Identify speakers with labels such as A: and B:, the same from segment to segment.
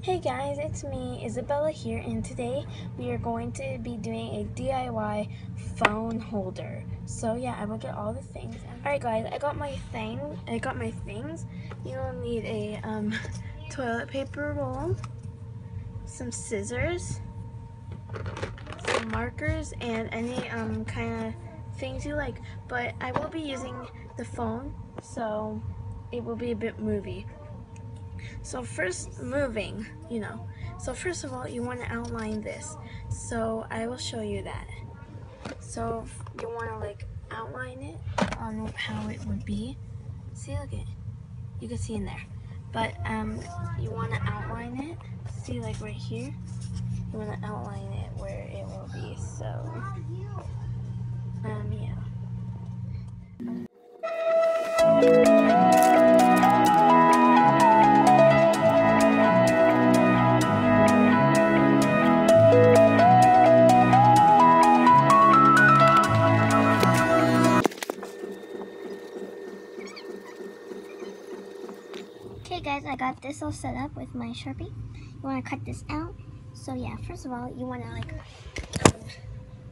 A: Hey guys, it's me, Isabella here, and today we are going to be doing a DIY phone holder. So yeah, I will get all the things. Alright guys, I got my thing, I got my things. You'll need a um, toilet paper roll, some scissors, some markers, and any um, kind of things you like. But I will be using the phone, so it will be a bit movie. So first, moving, you know. So first of all, you want to outline this. So I will show you that. So you want to like outline it on how it would be. See, look at You can see in there. But um, you want to outline it. See, like right here. You want to outline it where it will be. So, um, yeah.
B: Okay guys, I got this all set up with my Sharpie. You want to cut this out. So yeah, first of all, you want to like um,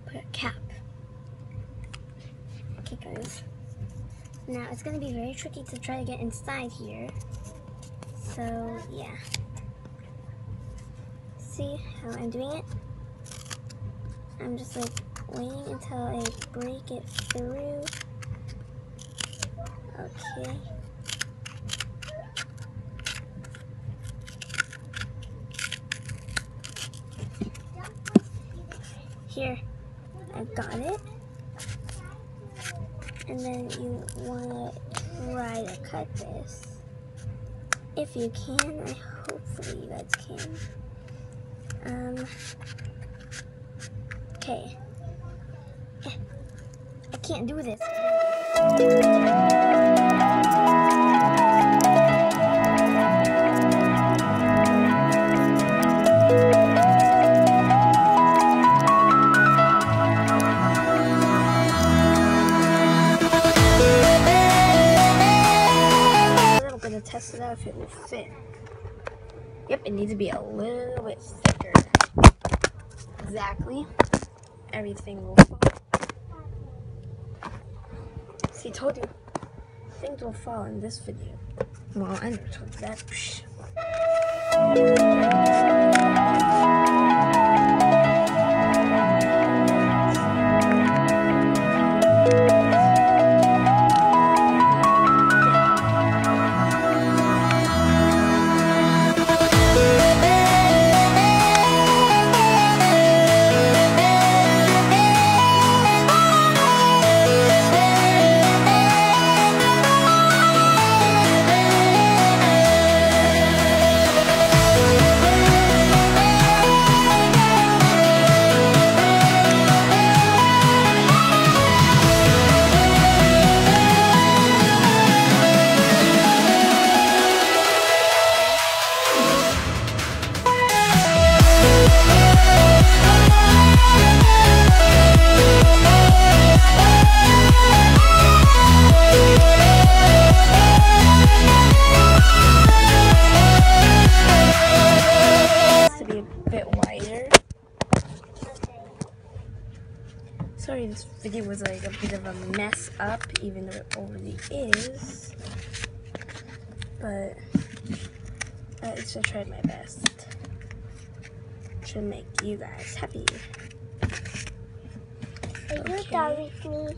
B: put a cap. Okay guys. Now it's going to be very tricky to try to get inside here. So yeah. See how I'm doing it? I'm just like waiting until I break it through. Okay. Here, I've got it. And then you want to try to cut this. If you can, I hopefully you guys can. Um, okay. I can't do this.
A: If it will fit. Yep, it needs to be a little bit thicker. Exactly. Everything will fall. See, told you. Things will fall in this video. Well, I never told you that. Video was like a bit of a mess up, even though it already is. But I just tried my best to make you guys happy.
B: Are you done with me?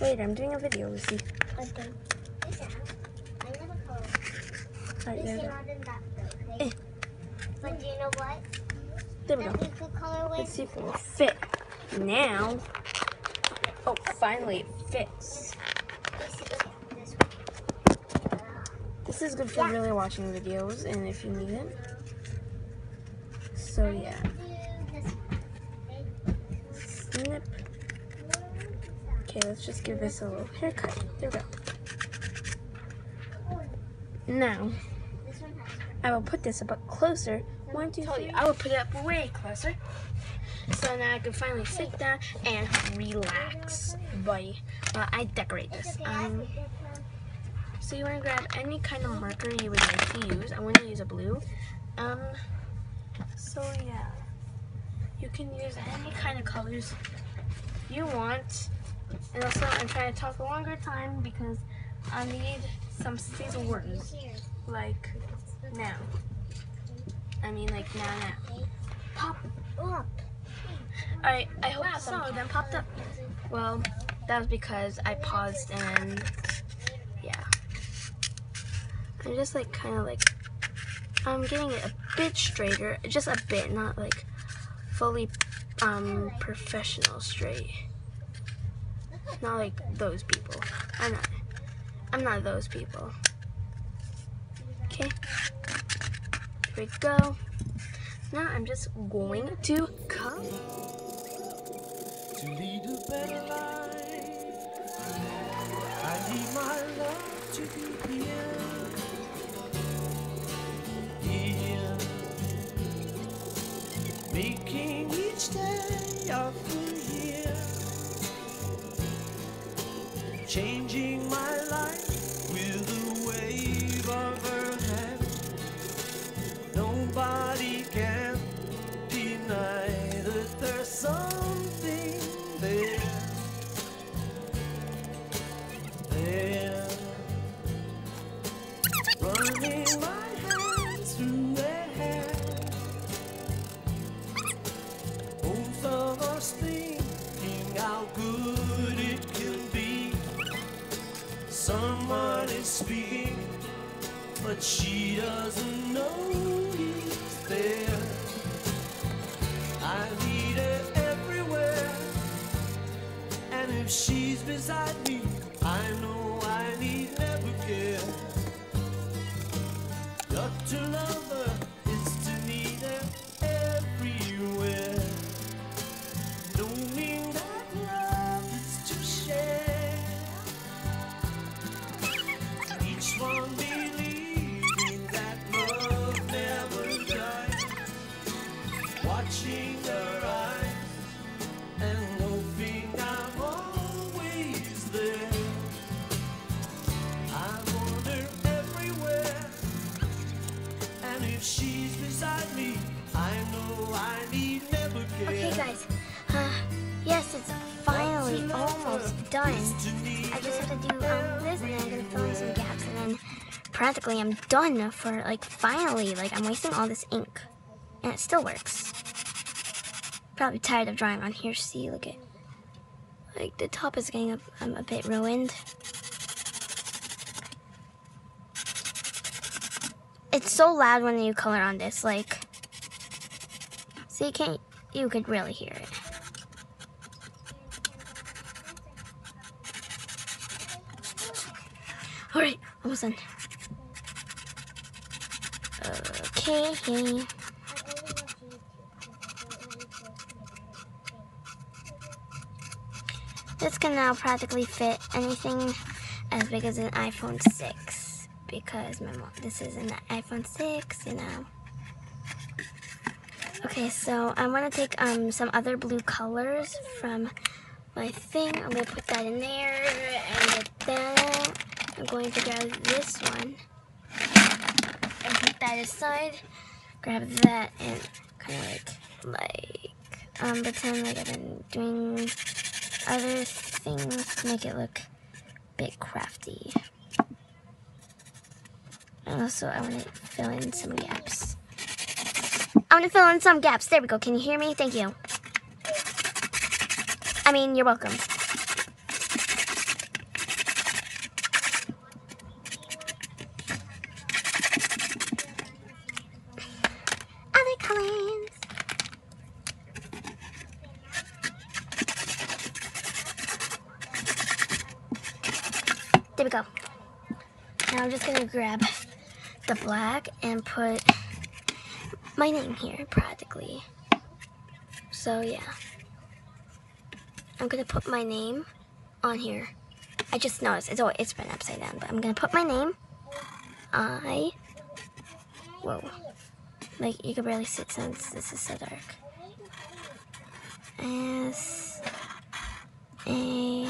A: Wait, I'm doing a video. See.
B: Okay. I never called.
A: There we go.
B: not in that though,
A: Eh.
B: But do you know what?
A: There we go.
B: That we could color
A: Let's see if it will fit. Now. Finally it fits.
B: This is this one.
A: This is good for really watching videos and if you need it. So yeah. Snip. Okay, let's just give this a little haircut. There we go. Now,
B: This one has
A: I will put this a bit closer. One, two, three. I will put it up way closer. So now I can finally sit down and relax, buddy. While I decorate this. Um, so you want to grab any kind of marker you would like to use. I want to use a blue. Um, so yeah, you can use any kind of colors you want. And also, I'm trying to talk a longer time because I need some Caesar words, like now. I mean, like now, now. Pop up. Alright, I hope some of them popped up. Well, that was because I paused and yeah. I'm just like kind of like, I'm getting it a bit straighter, just a bit, not like fully um, professional straight. Not like those people. I'm not. I'm not those people. Okay. Here we go. Now I'm just going to come.
C: To lead a better life. I need my love to be here. Here. Making each day of the year. Changing my life but she doesn't know he's there. I need her everywhere. And if she's beside me, I know I need never care. Got to love Watching her eyes and hoping I'm always there. I want her everywhere. And if she's beside me, I know I need never care.
B: Okay, guys. Uh, yes, it's finally almost done. I just have to do um, this, and then I'm gonna fill in some gaps, and then practically I'm done for like finally. Like I'm wasting all this ink, and it still works. Probably tired of drawing on here. See, look at like the top is getting a, um, a bit ruined. It's so loud when you color on this. Like, see, you can you could really hear it. All right, almost done. Okay. This can now practically fit anything as big as an iPhone 6 because my mom, this is an iPhone 6, you know. Okay, so I'm gonna take um some other blue colors from my thing. I'm gonna put that in there and that. I'm going to grab this one and put that aside. Grab that and kind of like like um pretend like I've been doing other things to make it look a bit crafty. And also I want to fill in some gaps. I want to fill in some gaps. There we go. Can you hear me? Thank you. I mean, you're welcome. Other colors. There we go. Now I'm just gonna grab the black and put my name here practically. So yeah. I'm gonna put my name on here. I just noticed it's always it's been upside down, but I'm gonna put my name. I whoa. Like you can barely see it since this is so dark. S A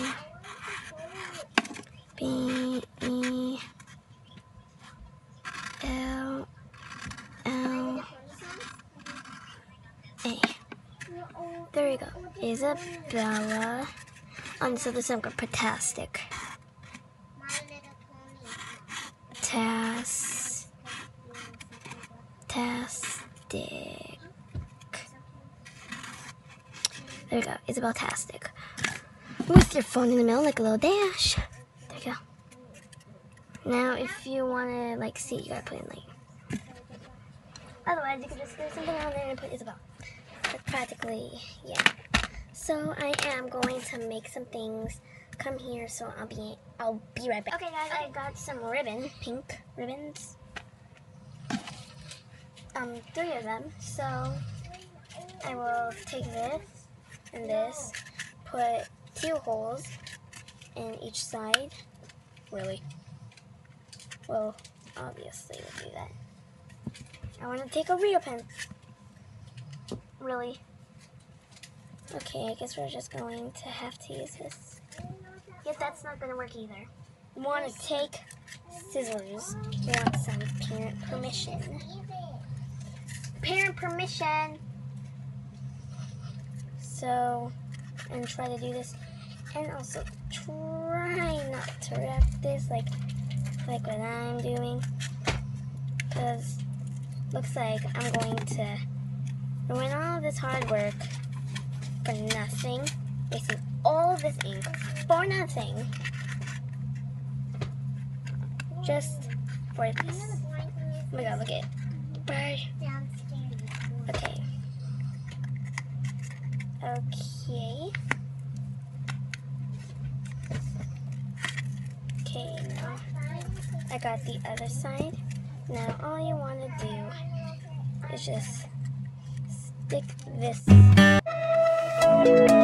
B: B E L L
A: A. There we go. Isabella. Um, so this is Potastic. Tas. Tastic. There we go. Isabel Tastic. With your phone in the middle, like a little dash. There you go. Now, if you want to, like, see, you gotta put in, like, Otherwise, you could just do something on there and put Isabel. But practically, yeah. So I am going to make some things. Come here, so I'll be I'll be right back. Okay, guys, I got some ribbon, pink ribbons. Um, three of them. So I will take this and this, put two holes in each side. Really? Well, obviously we'll do that. I want to take a real pen. Really? Okay, I guess we're just going to have to use this. Yet that's not going to work either. We want to take scissors. Want some parent permission. Parent permission! So, and try to do this. And also try not to wrap this like, like what I'm doing. Because looks like I'm going to ruin all this hard work for nothing, wasting all this ink for nothing, just for this. Oh my god, look at it. Okay. Okay. Okay, now I got the other side. Now all you want to do is just stick this Bye.